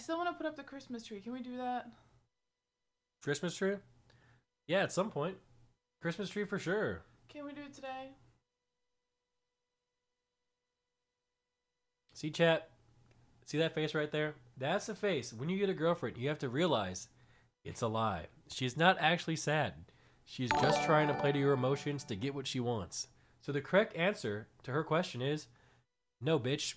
still want to put up the Christmas tree. Can we do that? Christmas tree? Yeah, at some point. Christmas tree for sure. Can we do it today? See, chat? See that face right there? That's the face. When you get a girlfriend, you have to realize it's a lie. She's not actually sad. She's just trying to play to your emotions to get what she wants. So the correct answer to her question is no, bitch.